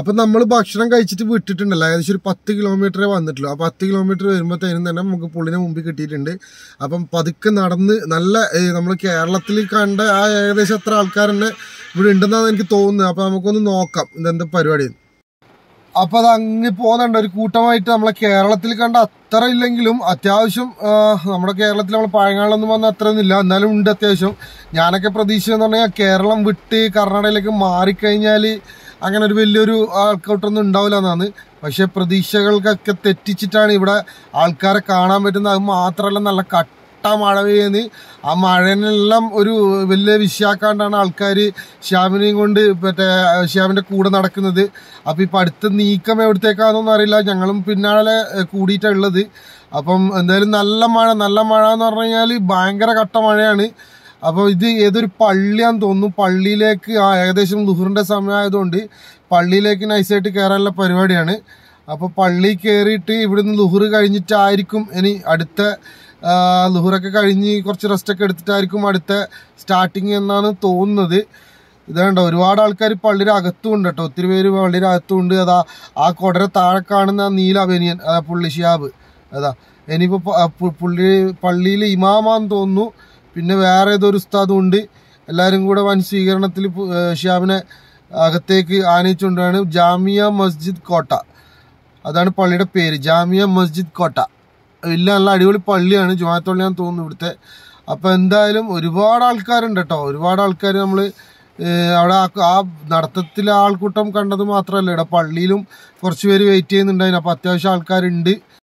അപ്പം നമ്മൾ ഭക്ഷണം കഴിച്ചിട്ട് വിട്ടിട്ടുണ്ടല്ലോ. ഏകദേശം ഒരു പത്ത് കിലോമീറ്ററേ വന്നിട്ടുള്ളൂ. ആ പത്ത് കിലോമീറ്റർ വരുമ്പോഴത്തേനും തന്നെ നമുക്ക് പുള്ളിനെ മുമ്പിൽ കിട്ടിയിട്ടുണ്ട്. അപ്പം പതുക്കെ നടന്ന് നല്ല നമ്മൾ കേരളത്തിൽ കണ്ട ആ ഏകദേശം എത്ര ആൾക്കാർ തന്നെ ഇവിടെ ഉണ്ടെന്നാണ് എനിക്ക് തോന്നുന്നത്. അപ്പം നമുക്കൊന്ന് നോക്കാം ഇതെന്താ പരിപാടി. അപ്പൊ അത് അങ്ങ് പോകുന്നുണ്ട് ഒരു കൂട്ടമായിട്ട് നമ്മളെ കേരളത്തിൽ കണ്ട അത്ര ഇല്ലെങ്കിലും അത്യാവശ്യം നമ്മുടെ കേരളത്തിൽ നമ്മൾ പഴങ്ങളൊന്നും വന്ന അത്രയൊന്നും ഇല്ല. എന്നാലും ഉണ്ട് അത്യാവശ്യം. ഞാനൊക്കെ പ്രതീക്ഷ എന്ന് പറഞ്ഞാൽ കേരളം വിട്ട് കർണാടകയിലേക്ക് മാറിക്കഴിഞ്ഞാൽ അങ്ങനെ ഒരു വലിയൊരു ആൾക്കൂട്ടൊന്നും ഉണ്ടാവില്ല എന്നാണ്. പക്ഷെ പ്രതീക്ഷകൾക്കൊക്കെ തെറ്റിച്ചിട്ടാണ് ഇവിടെ ആൾക്കാരെ കാണാൻ പറ്റുന്നത്. അത് മാത്രമല്ല നല്ല കട്ട മഴ പെയ്യുന്നത് ആ മഴനെല്ലാം ഒരു വലിയ വിഷയാക്കാണ്ടാണ് ആൾക്കാർ ശ്യാമിനെയും കൊണ്ട് മറ്റേ ശ്യാമിന്റെ കൂടെ നടക്കുന്നത്. അപ്പം ഇപ്പം അടുത്ത നീക്കം എവിടത്തേക്കാണെന്നൊന്നും അറിയില്ല. ഞങ്ങളും പിന്നാലെ കൂടിയിട്ടാണ് ഉള്ളത്. അപ്പം എന്തായാലും നല്ല മഴ നല്ല മഴ എന്ന് പറഞ്ഞു കഴിഞ്ഞാൽ ഭയങ്കര കട്ട മഴയാണ്. അപ്പോൾ ഇത് ഏതൊരു പള്ളിയാന്ന് തോന്നുന്നു. പള്ളിയിലേക്ക് ആ ഏകദേശം ലുഹറിന്റെ സമയമായതുകൊണ്ട് പള്ളിയിലേക്ക് നൈസായിട്ട് കയറാനുള്ള പരിപാടിയാണ്. അപ്പോൾ പള്ളി കയറിയിട്ട് ഇവിടുന്ന് ലുഹുറ് കഴിഞ്ഞിട്ടായിരിക്കും ഇനി അടുത്ത ലുഹുറൊക്കെ കഴിഞ്ഞ് കുറച്ച് റെസ്റ്റ് ഒക്കെ എടുത്തിട്ടായിരിക്കും അടുത്ത സ്റ്റാർട്ടിങ് എന്നാണ് തോന്നുന്നത്. ഇതാണ്ടോ ഒരുപാട് ആൾക്കാർ പള്ളിയുടെ അകത്തും ഉണ്ട് കേട്ടോ. ഒത്തിരി പേര് പള്ളിയുടെ അകത്തും ഉണ്ട്. അതാ ആ കൊടര താഴെ കാണുന്ന നീല ബനിയൻ അതാ പുള്ളി ഷിയാബ്. അതാ ഇനിയിപ്പോ പുള്ളി പള്ളിയിൽ ഇമാമാന്ന് തോന്നുന്നു. പിന്നെ വേറെ ഏതൊരു ഉസ്താദും ഉണ്ട് എല്ലാവരും കൂടെ വൻ സ്വീകരണത്തിൽ ഷിയാബിനെ അകത്തേക്ക് ആനയിച്ചുകൊണ്ടാണ് ജാമിയ മസ്ജിദ് കോട്ട. അതാണ് പള്ളിയുടെ പേര് ജാമിയ മസ്ജിദ് കോട്ട. വലിയ നല്ല അടിപൊളി പള്ളിയാണ് ജുമാത്തള്ളിയാന്ന് തോന്നുന്നു ഇവിടുത്തെ. അപ്പം എന്തായാലും ഒരുപാട് ആൾക്കാരുണ്ട് കേട്ടോ ഒരുപാട് ആൾക്കാർ നമ്മൾ അവിടെ ആ നടത്തത്തിലെ ആൾക്കൂട്ടം കണ്ടത് മാത്രമല്ല ഇവിടെ പള്ളിയിലും കുറച്ച് പേര് വെയിറ്റ് ചെയ്യുന്നുണ്ടായിരുന്നു. അപ്പം അത്യാവശ്യം ആൾക്കാരുണ്ട്.